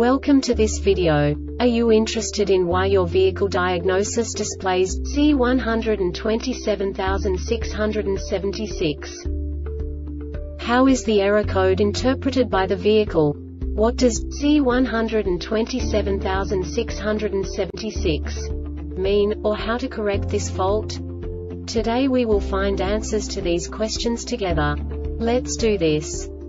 Welcome to this video. Are you interested in why your vehicle diagnosis displays C127676? How is the error code interpreted by the vehicle? What does C127676 mean, or how to correct this fault? Today we will find answers to these questions together. Let's do this.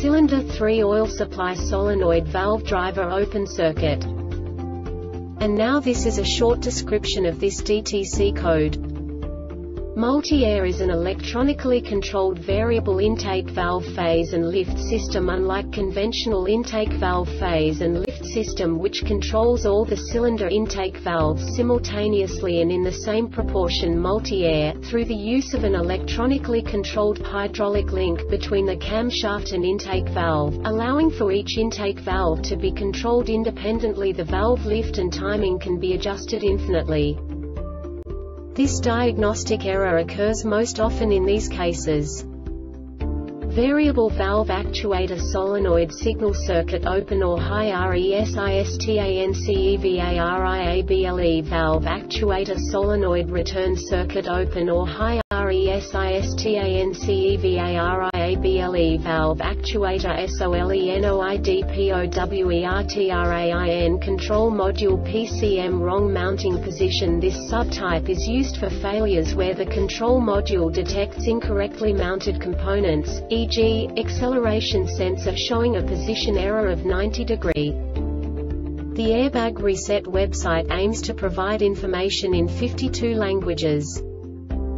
Cylinder 3 oil supply solenoid valve driver open circuit. And now this is a short description of this DTC code. Multi-air is an electronically controlled variable intake valve phase and lift system unlike conventional intake valve phase and lift system which controls all the cylinder intake valves simultaneously and in the same proportion multi-air, through the use of an electronically controlled hydraulic link between the camshaft and intake valve, allowing for each intake valve to be controlled independently the valve lift and timing can be adjusted infinitely. This diagnostic error occurs most often in these cases. Variable valve actuator solenoid signal circuit open or high RESISTANCEVARIABLE valve actuator solenoid return circuit open or high RESISTANCEVARIABLE valve actuator SOLENOIDPOWERTRAIN control module PCM wrong mounting position This subtype is used for failures where the control module detects incorrectly mounted components, e.g., acceleration sensor showing a position error of 90 degree. The Airbag Reset website aims to provide information in 52 languages.